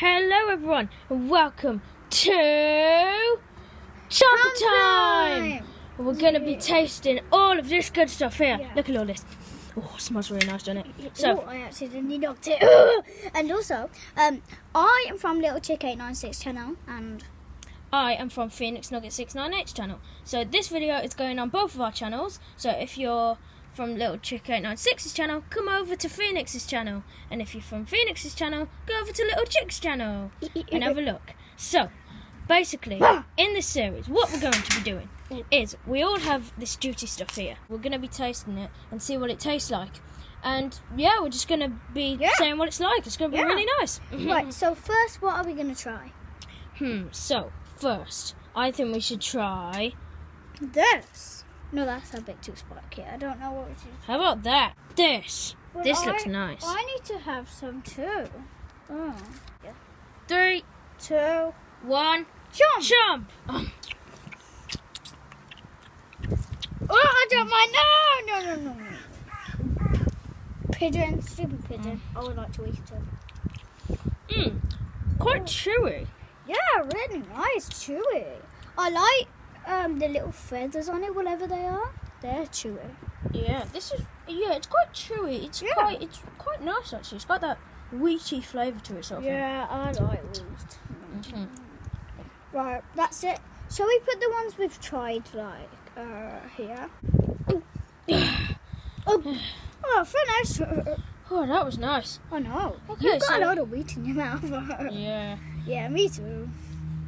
Hello, everyone, and welcome to Chomper Time. We're going to be tasting all of this good stuff here. Yeah. Look at all this. Oh, it smells really nice, doesn't it? So, oh, I accidentally knocked it. and also, um, I am from Little Chick 896 channel, and I am from Phoenix Nugget 698 channel. So, this video is going on both of our channels. So, if you're from Little Chick 896's channel, come over to Phoenix's channel. And if you're from Phoenix's channel, go over to Little Chick's channel. and have a look. So, basically, in this series, what we're going to be doing is we all have this duty stuff here. We're going to be tasting it and see what it tastes like. And yeah, we're just going to be Yeah. saying what it's like. It's going to be Yeah. really nice. right. So first, what are we gonna try? Hmm, so, first, I think we should try. This. No, that's a bit too spiky. I don't know what it is. How about that? This. But this I- looks nice. I need to have some too. Oh. Three, Two. one, Jump. jump! Oh, Oh, I don't mind. No, no, no, no. Pigeon, stupid pigeon. I would like to eat it. mm, quite chewy. Yeah, really nice, chewy. I like um the little feathers on it, whatever they are. They're chewy. Yeah, this is yeah, it's quite chewy. It's Yeah. quite it's quite nice actually. It's got that wheaty flavour to itself. Yeah, I like wheat. Mhm. Right, that's it. Shall we put the ones we've tried like uh here? oh, oh, finished. Oh, that was nice. Oh no, Okay, you've got so- a lot of wheat in your mouth. Yeah. yeah, me too.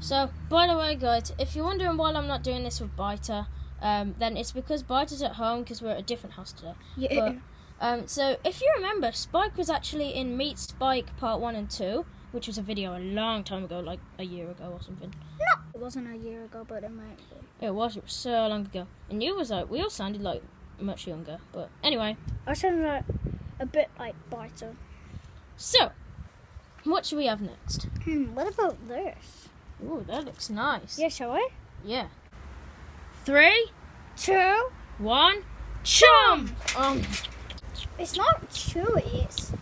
So, by the way, guys, if you're wondering why I'm not doing this with Biter, um, then it's because Biter's at home because we're at a different house today. Yeah. Um, so if you remember, Spike was actually in Meet Spike Part One and Two, which was a video a long time ago, like a year ago or something. No, it wasn't a year ago, but it might be. It was. It was so long ago, and you was like, we all sounded like much younger. But anyway, I sounded like a bit like biter. so what should we have next? Hmm, what about this? Ooh, that looks nice. Yeah, shall I? Yeah. Three, two, one, chum. Um, It's not chewy. It's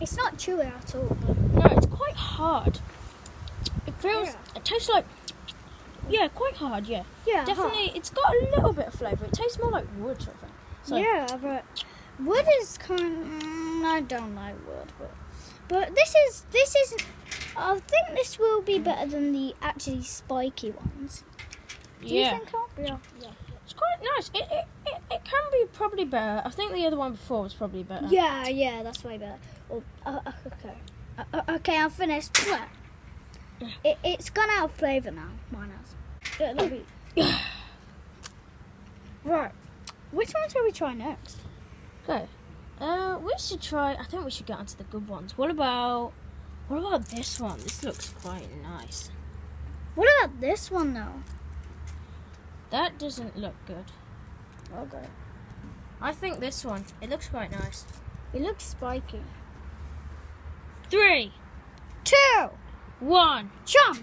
it's not chewy at all. no, it's quite hard. It feels. Yeah. It tastes like. Yeah, quite hard. Yeah, Yeah, definitely. It's got a little bit of flavour. It tastes more like wood of thing. So, yeah, but wood is kind. Mm, I don't like wood, but but this is this is. I think this will be better than the actually spiky ones. Do yeah. you think? so? Yeah. Yeah. It's quite nice. It, it, it, it can be probably better. I think the other one before was probably better. Yeah, yeah, that's way better. Oh, uh, uh, okay. Uh, uh, okay, I'm finished. It, it's gone out of flavour now. Mine has. Let right. Which one shall we try next? Okay. Uh, we should try. I think we should get onto the good ones. What about? What about this one? This looks quite nice. What about this one though? That doesn't look good. Okay. I think this one. It looks quite nice. It looks spiky. Three, Two. one. Jump.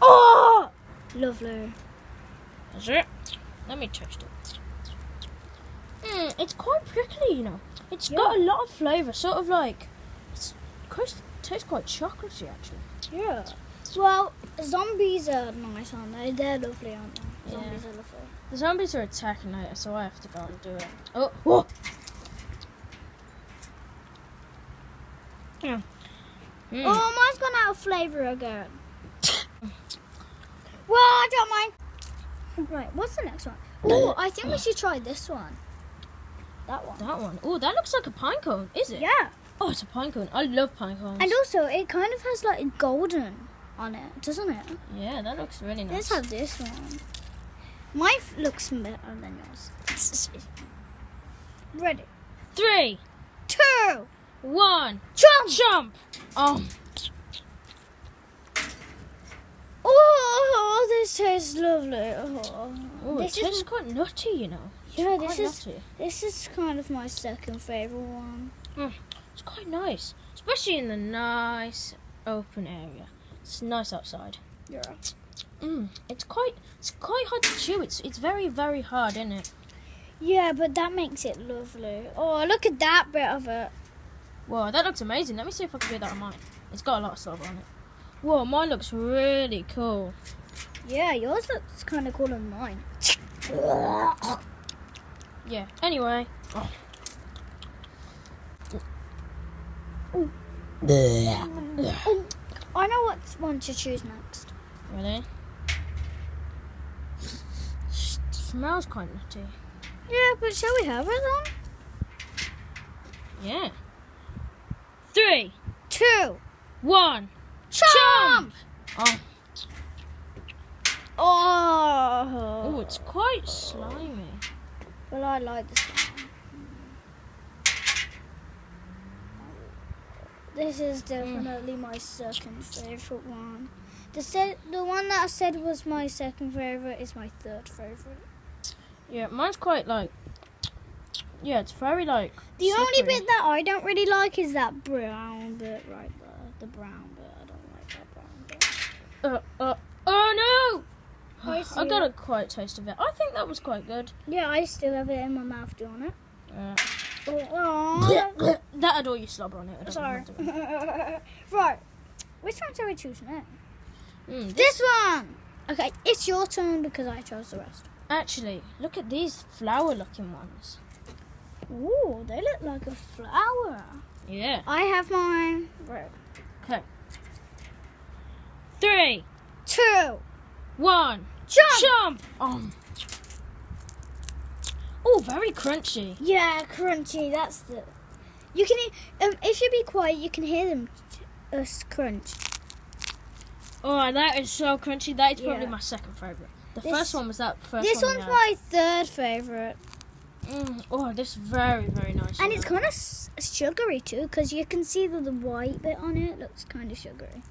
Oh, lovely. That's it. Let me taste it. Mm, it's quite prickly, you know. It's got a lot of flavour, sort of like. It's tastes quite chocolatey, actually. Yeah. Well, zombies are nice, aren't they? They're lovely, aren't they? Yeah. Zombies are lovely. The zombies are attacking later, so I have to go and do it. Oh, whoa! Yeah. Mm. Oh, mine's gone out of flavour again. well, I don't mind. Right, what's the next one? Oh, I think we should try this one. That one. That one. Oh, that looks like a pine cone, is it? Yeah. Oh, it's a pine cone. I love pine cones. And also, it kind of has like golden on it, doesn't it? yeah, that looks really nice. Let's have this one. Mine looks better uh, than yours. Ready? Three, Two. one, Jump! jump! Oh, Oh, this tastes lovely. Oh, oh it this tastes is quite nutty, you know. It's Yeah, this is- nutty. this is kind of my second favorite one. Mm. It's quite nice, especially in the nice open area. It's nice outside. Yeah. Mm, it's quite, it's quite hard to chew. It's, it's very, very hard, isn't it? Yeah, but that makes it lovely. Oh, look at that bit of it. Whoa, that looks amazing. Let me see if I can do that on mine. It's got a lot of slobber on it. Whoa, mine looks really cool. Yeah, yours looks kind of cool than mine. Yeah. Anyway. Oh, I know what one to choose next. Really? smells quite nutty. Yeah, but shall we have it then? Yeah. Three, Two. Chomp! Oh, Oh. oh, it's quite slimy. Well, I like this one. This is definitely my second favorite one. The se- the one that I said was my second favorite is my third favorite. Yeah, mine's quite like. Yeah, it's very like. The only bit that I don't really like is that brown bit right there. The brown bit. I don't like that brown bit. Uh, uh, oh no! I I got it. a quite taste of it. I think that was quite good. Yeah, I still have it in my mouth doing it. Uh, Oh, had all your slobber on it. Sorry. right. Which one shall we choose next? Mm, This one! Okay, it's your turn because I chose the rest. Actually, look at these flower-looking ones. Ooh, they look like a flower. Yeah. I have mine. Right. Three, Two. one, Jump! jump! Um. Oh, very crunchy. Yeah, crunchy. That's the. You can. Um, if you be quiet, you can hear them uh, crunch. Oh, that is so crunchy. That is probably Yeah. my second favorite. The This- first one was that first This one. one's my third favorite. Mm, oh, this is very, very nice. and it's kind of s- sugary too, because you can see that the white bit on it looks kind of sugary.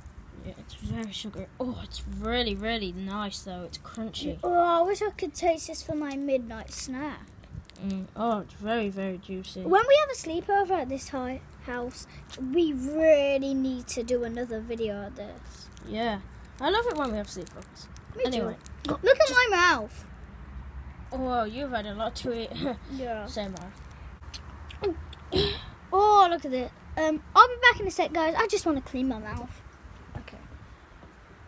Yeah, it's very sugary. Oh, it's really, really nice though. It's crunchy. Oh, I wish I could taste this for my midnight snack. Mm, oh, it's very, very juicy. When we have a sleepover at this high house, we really need to do another video of this. Yeah, I love it when we have sleepovers. Me Anyway, too. Look at my mouth. oh, you've had a lot to eat. Yeah. Same I. Oh, look at it. Um, I'll be back in a sec, guys. I just want to clean my mouth. Okay.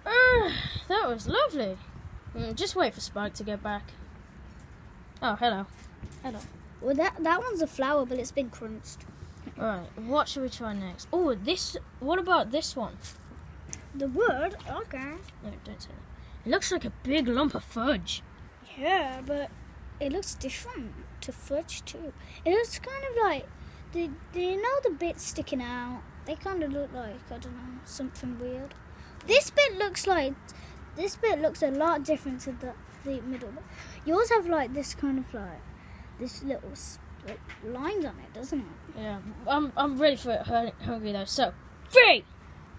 Uh, that was lovely. Mm, just wait for Spike to get back. Oh, hello. Well, that that one's a flower, but it's been crunched. Alright, what should we try next? Oh, this. What about this one? The word? Okay. No, don't say that. It looks like a big lump of fudge. Yeah, but it looks different to fudge too. It looks kind of like the do you know the bits sticking out? They kind of look like I don't know something weird. This bit looks like this bit looks a lot different to the the middle bit. Yours have like this kind of like this little s- like, lines on it, doesn't it? Yeah, I'm, I'm ready for it. Hungry though. So, three,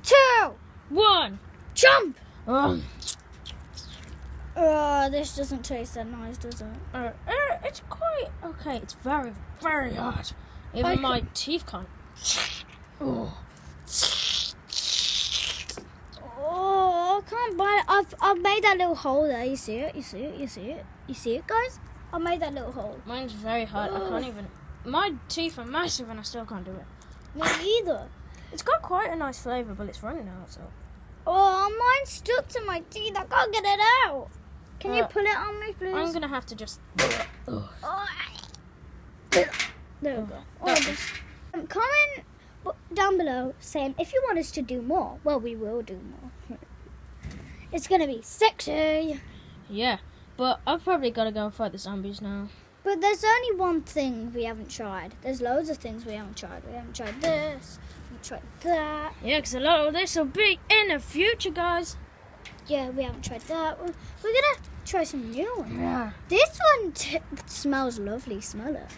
Two, one. jump! Oh, Oh, this doesn't taste that nice, does it? uh, uh, it's quite okay. It's very, very hard. Even I my teeth can't. Oh. Oh, I can't buy it. I've, I've made that little hole there. You see it? You see it? You see it? You see it, guys? I made that little hole. Mine's very hard. I can't even. My teeth are massive and I still can't do it. Me either. It's got quite a nice flavour, but it's running out. So Oh, mine's stuck to my teeth. I can't get it out. Can you Uh, pull it on me, please? I'm gonna have to just. Oh. There we go. Oh, um, comment down below saying if you want us to do more. Well, we will do more. It's gonna be sexy. Yeah, but I've probably got to go and fight the zombies now. But there's only one thing we haven't tried. There's loads of things we haven't tried. We haven't tried this. We haven't tried that. Yeah, because a lot of this will be in the future, guys. Yeah, we haven't tried that one. We're gonna try some new ones. Yeah. This one t- smells lovely. Smell it.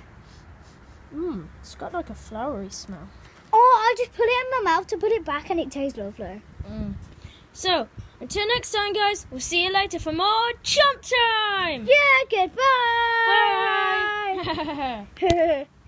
Mmm, it's got like a flowery smell. Oh, I just put it in my mouth to put it back, and it tastes lovely. Mm. So, until next time, guys, we'll see you later for more Chomp Time! Yeah. Goodbye. Bye! Bye.